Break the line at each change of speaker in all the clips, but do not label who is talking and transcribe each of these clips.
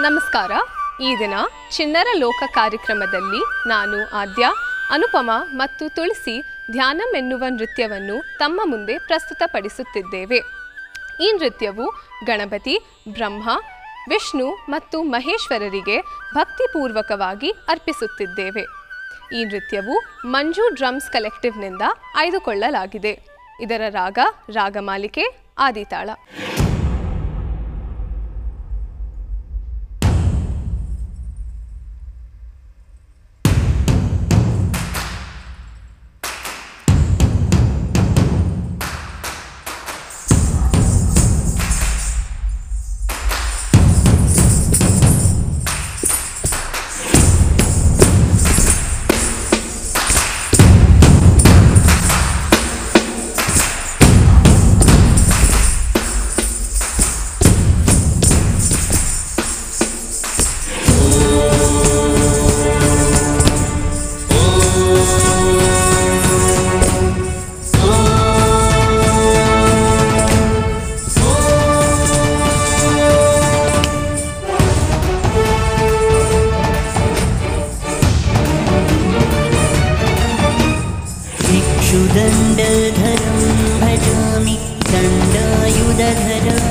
ನಮಸ್ಕಾರ. ಈ ದಿನ ಚಿನ್ನರ ಲೋಕ ಕಾರ್ಯಕ್ರಮದಲ್ಲಿ ನಾನು ಆದ್ಯ, ಅನುಪಮ ಮತ್ತು ತುಳಸಿ ಧ್ಯಾನಂ ಎನ್ನುವ ನೃತ್ಯವನ್ನು ತಮ್ಮ ಮುಂದೆ ಪ್ರಸ್ತುತಪಡಿಸುತ್ತಿದ್ದೇವೆ. ಈ ನೃತ್ಯವು ಗಣಪತಿ, ಬ್ರಹ್ಮ, ವಿಷ್ಣು ಮತ್ತು ಮಹೇಶ್ವರರಿಗೆ ಭಕ್ತಿಪೂರ್ವಕವಾಗಿ ಅರ್ಪಿಸುತ್ತಿದ್ದೇವೆ. ಈ ನೃತ್ಯವು ಮಂಜು ಡ್ರಮ್ಸ್ ಕಲೆಕ್ಟಿವ್ನಿಂದ ಆಯ್ದುಕೊಳ್ಳಲಾಗಿದೆ. ಇದರ ರಾಗ, ರಾಗಮಾಲಿಕೆ, ಆದಿತಾಳ.
दण्डायुधधरम्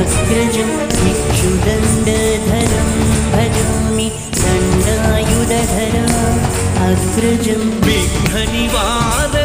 अग्रजम् इक्षुदण्डधरं भजामि दण्डायुधधरम् अग्रजम्
विघ्ननिवारकम्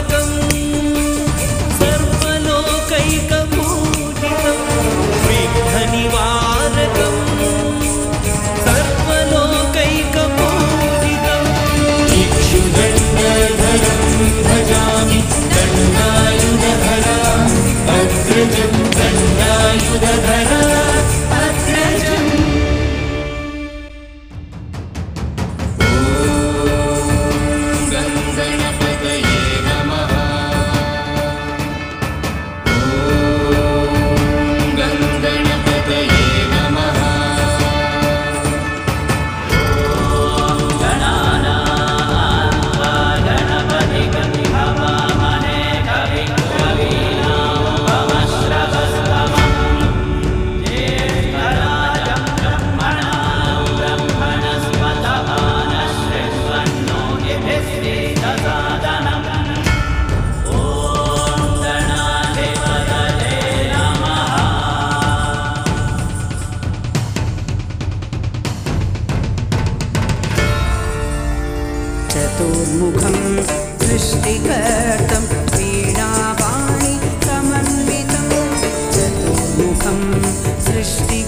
सृष्टिकर्तं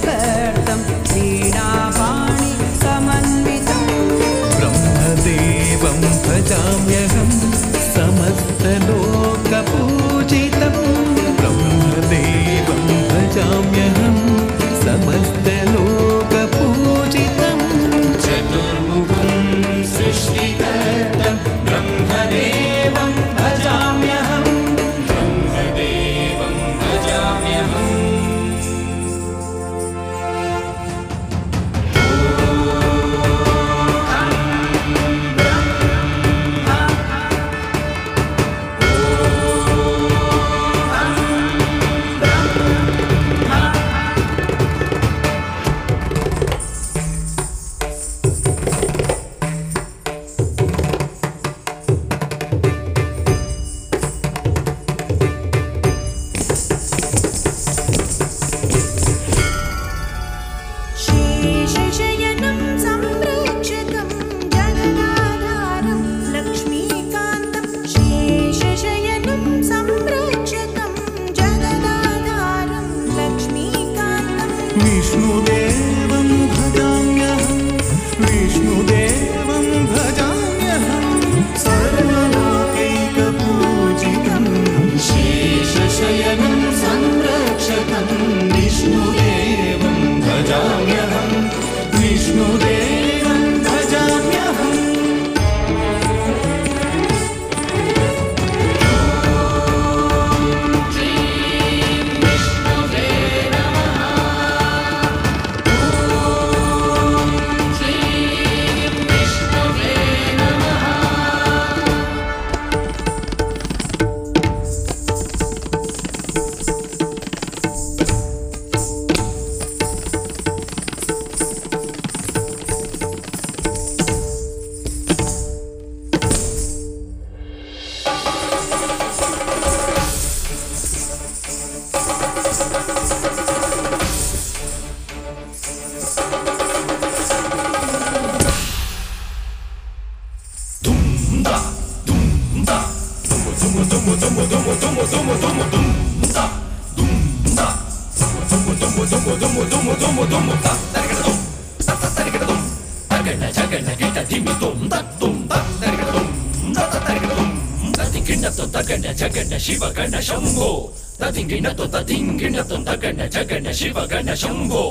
శివ గణ శంభో తదింగినతో తదింగినతో తగణ జగణ శివగణ శంభో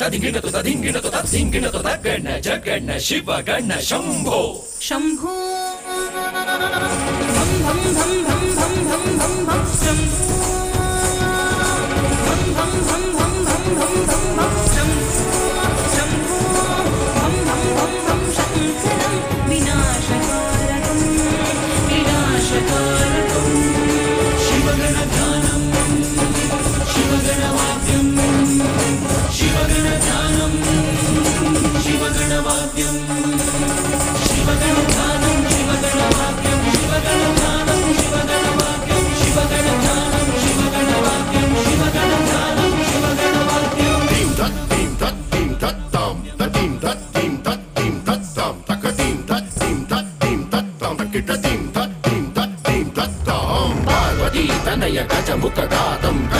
తదింగినతో తదింగినతో తదింగినతో తగణ జగణ శివగణ శంభో శంభో భం భం భం భం భం భం భం భం శంభో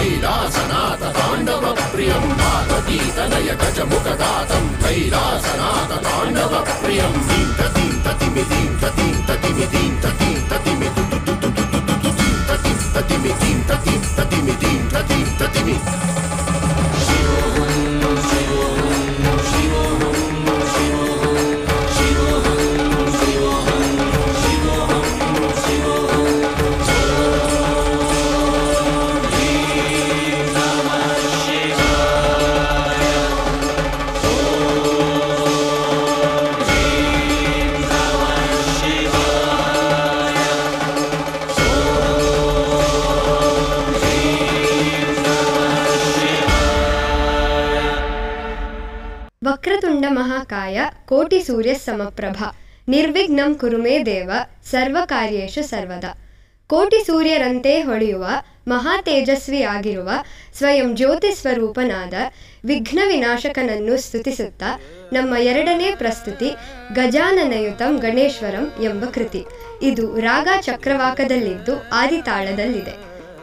कैरासनाथ पाण्डव प्रियं मातगीतलय कुकदातं कैरासनाथ ताण्डव प्रियं गीत
ಮಹಾಕಾಯ ಕೋಟಿ ಸೂರ್ಯ ಸಮಪ್ರಭ. ನಿರ್ವಿಘ್ನಂ ಕುರುಮೇ ದೇವ, ಸರ್ವ ಕಾರ್ಯೇಶು ಸರ್ವದ. ಕೋಟಿ ಸೂರ್ಯರಂತೆ ಹೊಳೆಯುವ, ಮಹಾ ತೇಜಸ್ವಿಯಾಗಿರುವ ಸ್ವಯಂ ಜ್ಯೋತಿ ಸ್ವರೂಪನಾದ, ವಿಘ್ನ ವಿನಾಶಕನನ್ನು ಸ್ತುತಿಸುತ್ತಾ ನಮ್ಮ ಎರಡನೇ ಪ್ರಸ್ತುತಿ ಗಜಾನನಯುತಂ ಗಣೇಶ್ವರಂ ಎಂಬ ಕೃತಿ. ಇದು ರಾಗ ಚಕ್ರವಾಕದಲ್ಲಿದ್ದು ಆದಿತಾಳದಲ್ಲಿದೆ.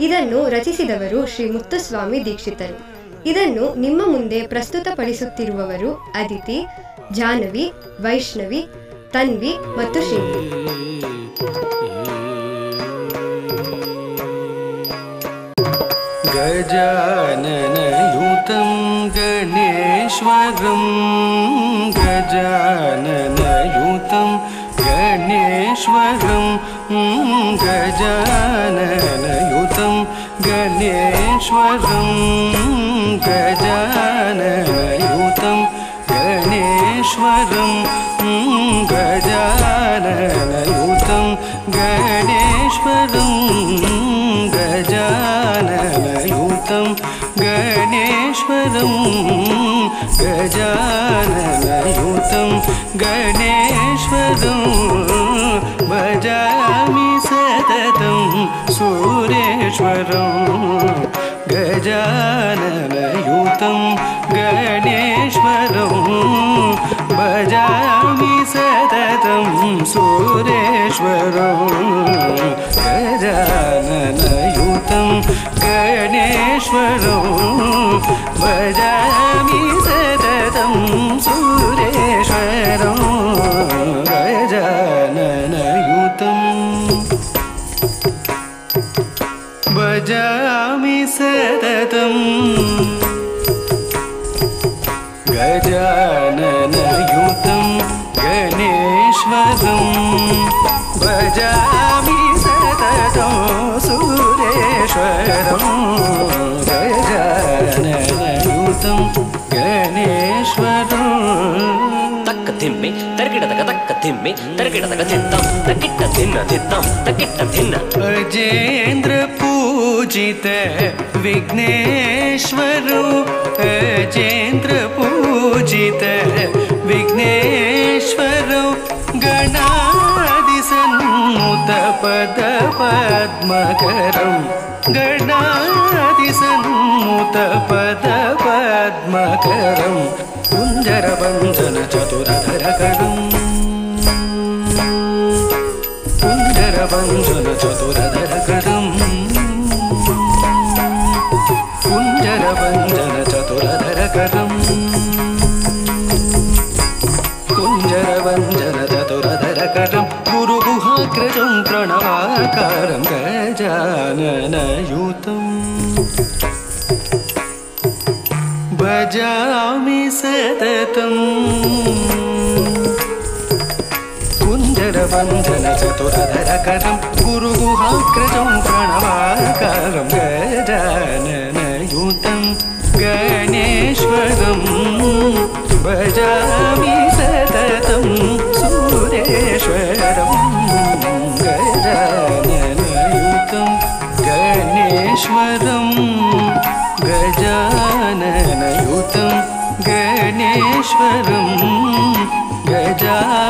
ಇದನ್ನು ರಚಿಸಿದವರು ಶ್ರೀ ಮುತ್ತುಸ್ವಾಮಿ ದೀಕ್ಷಿತರು. ಇದನ್ನು ನಿಮ್ಮ ಮುಂದೆ ಪ್ರಸ್ತುತಪಡಿಸುತ್ತಿರುವವರು ಅದಿತಿ ಜಾಹ್ನವಿ ವೈಷ್ಣವಿ ತನ್ವಿ ಮತ್ತು ಶಿಲ್ಪಿ
गजाननयुतं गणेश्वरं गजाननयुतं गणेश्वरं गजाननयुतं गणेश्वरं गजाननयुतं गणेश्वरं गजाननयुतं गणेश्वरं गजाननयुतं गणेश्वरं गजाननयुतं गणेश्वरं सुरेश्वरं गजाननयुतं गणेश्वरं भजामि सततं सुरेश्वरं गजाननयुतं गणेश्वरं भजामि गजाननयुतं गणेश्वरं भजामि सततं सुरेश्वरं गजाननयुतं गणेश्वरम्
धिम्मे तर्किट तक तक धिम्मे तक धित्तम तकिट धिन्न धित्तम धिन्न
अजेन्द्र ित विघ्नेश्वरूपेन्द्र पूजित विघ्नेश्व गणादिसनुत पद पद्मधरं गणादिसनुत पद पद्मधरम् कुञ्जरव चतुर धरम् चतुरधर णाकारं गजाननयूतं भजामि सततं सुन्दरवन्धनचतुरदकरं गुरुगुहाकृतं प्रणवाकारं गजाननयुतं गणेश्वरं भजामि सततं सूर्येश्वरम् गणेश्वरं गजाननयुतं गणेश्वरं गजाननयुतं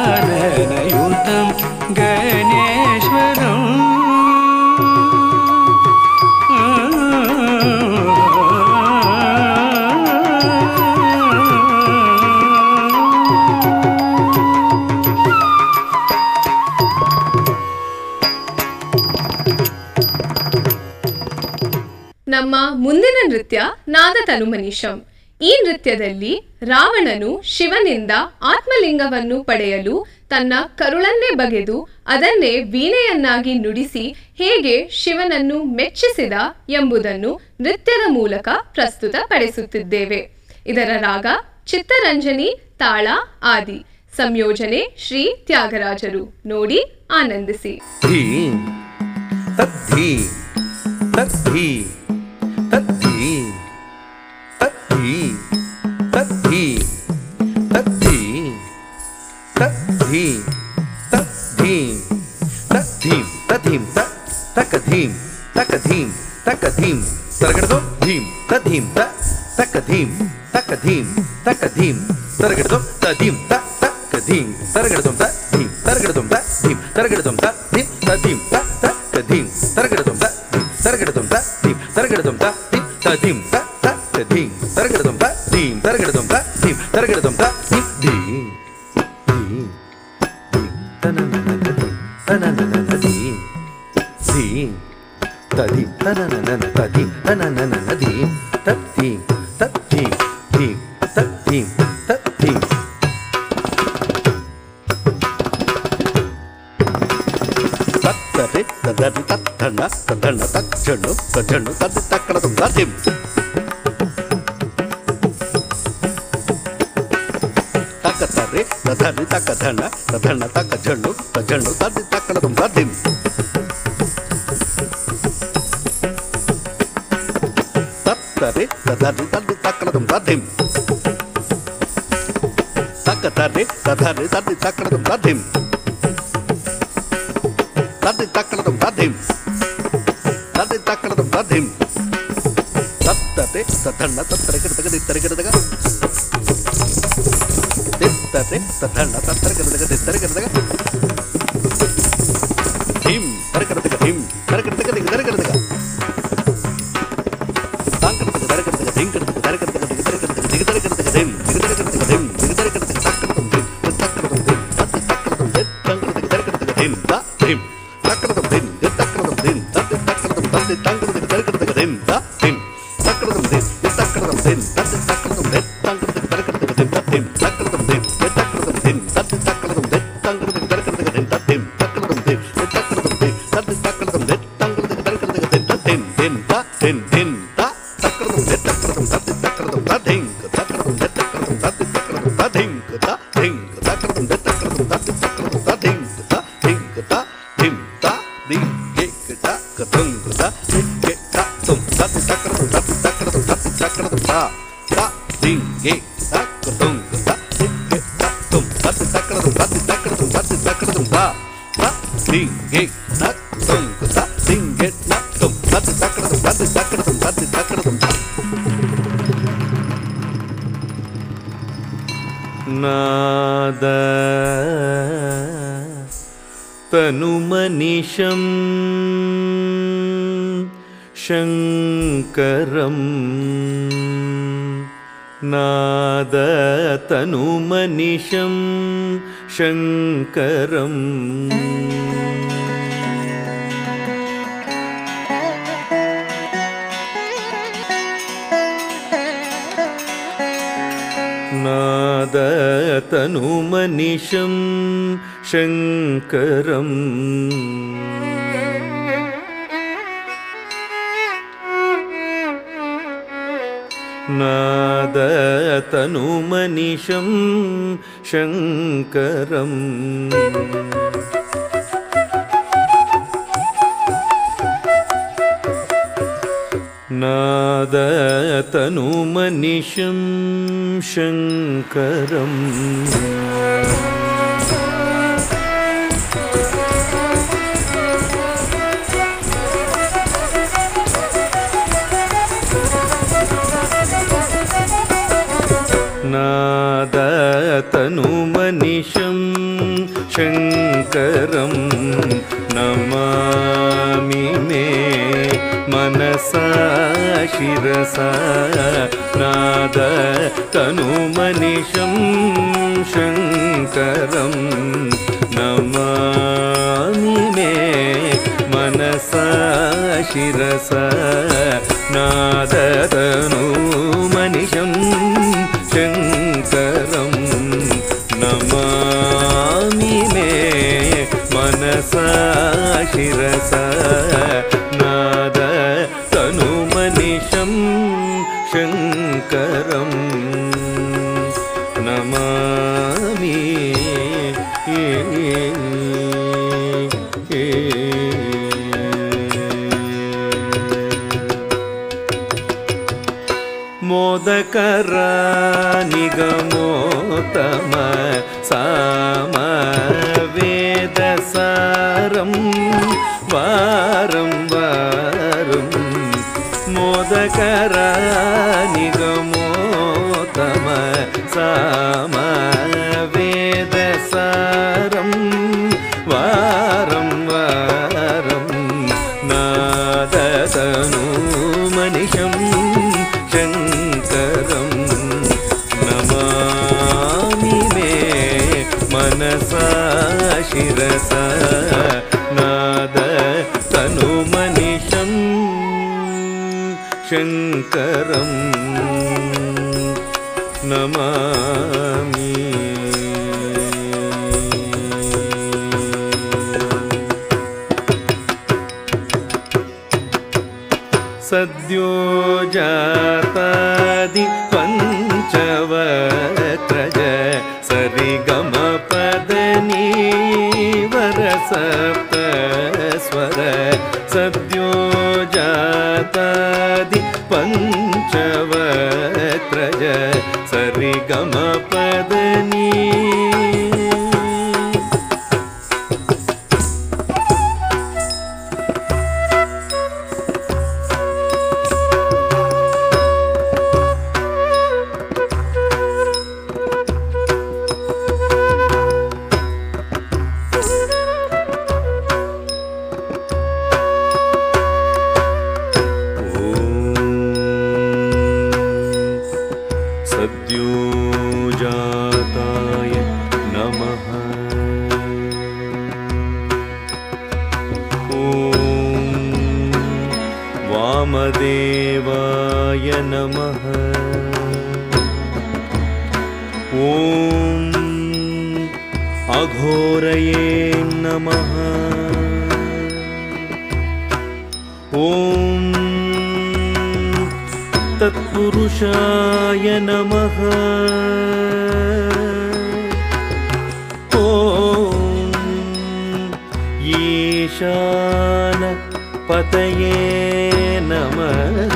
ನೃತ್ಯ ನಾದ ತನುಮನೀಶಂ ಈ ನೃತ್ಯದಲ್ಲಿ ರಾವಣನು ಶಿವನಿಂದ ಆತ್ಮಲಿಂಗವನ್ನು ಪಡೆಯಲು ತನ್ನ ಕರುಳನ್ನೇ ಬಗೆದು ಅದನ್ನೇ ವೀಣೆಯನ್ನಾಗಿ ನುಡಿಸಿ ಹೇಗೆ ಶಿವನನ್ನು ಮೆಚ್ಚಿಸಿದ ಎಂಬುದನ್ನು ನೃತ್ಯದ ಮೂಲಕ ಪ್ರಸ್ತುತಪಡಿಸುತ್ತಿದ್ದೇವೆ. ಇದರ ರಾಗ, ಚಿತ್ತರಂಜನಿ, ತಾಳ ಆದಿ. ಸಂಯೋಜನೆ ಶ್ರೀ ತ್ಯಾಗರಾಜರು. ನೋಡಿ, ಆನಂದಿಸಿ.
targetum ta dim targetum ta dim targetum ta dim தரகெடுதும் த திம் த திம் த த த திம். தரகெடுதும் த திம் தரகெடுதும் த திம். தரகெடுதும் த திம் தி தி தனனன தி தனனன தி தி ததி தனனன ததி தனனன
చెండు సర్ది తక్కడ సత్యం తక్క తర్రి రథని తక్క దండ రథండ తక్క చెండు చెండు సర్ది తక్కడ సత్యం తత్తరి రథని సర్ది తక్కడ సత్యం తక్క తర్రి రథని సర్ది తక్కడ సత్యం తద్ది తక్కడ తద్ది తద్ది తక్కడ धिं तत्तते तथण तत्र कृतक तित्तर कृतक तित्तते तथण तत्र कृतक तित्तर कृतक धिं तर कृतक धिं तर कृतक तिग तर कृतक तां कृतक तर कृतक धिं कृतक तर कृतक तिग तर कृतक तिग तर कृतक धिं तिग तर कृतक धिं तिग तर कृतक तक कृतं धिं तक कृतं धिं तत तक कृतं धिं तां कृतक तर कृतक धिं ता धिं तक कृतं धिं तक कृतं धिं तत तक कृतं तत तां कृतक dim da dim. Sakra tak sakra tak da tak tak தத்து தக்கடதும் தத்து தக்கடதும்
நாத தனுமனிஷம் சங்கரம் நாத தனுமனிஷம் சங்கரம் तनुमनिशं शङ्करम्। नादतनुमनिशं शङ्करम् नादतनुमनिशं शङ्करम्। नादतनुमनिशं शङ्करम् मनसा शिरसा नादतनुमनिशं शङ्करं नमामि मे। मनसा शिरसा नादतनुमनिशं शङ्करं नमामि मे। मनसा शिरसा तनुमनिशं शङ्करं नमामि मोदकरा निगमोत्तम साम वेदसारं वारं वारं కర నిగమోతమ సామ వేద సారం వారం వారం నాదతను మనిషం శంకరం నమామి మే మనసా శిరస నాద తనుమనిషం शङ्करं नमामि। सद्यो जातादि ॐ तत्पुरुषाय नमः। ॐ ईशान पतये नमः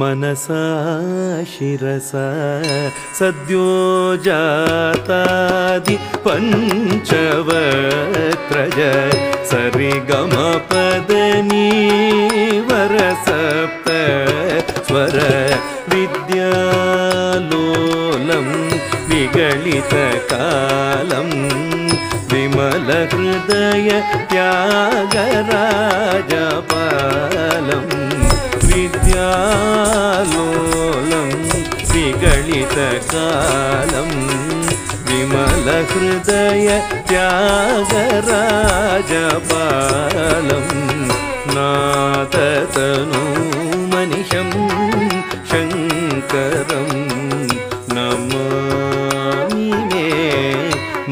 मनसा शिरसा सद्यो जातादि पञ्चवत्रज सरिगमपदनी वरसप्त स्वर विद्यालोलं विगलितकालं विमलहृदय त्यागराजपालं विद्यालोलं विगलितकालं विमलहृदय त्यागराजपालं नादतनूमनिशं शङ्करं नमामि मे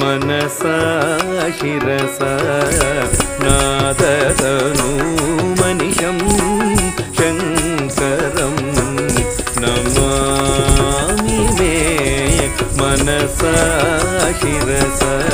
मनसा शिरसा नादतनूमनिशं آخر ساعة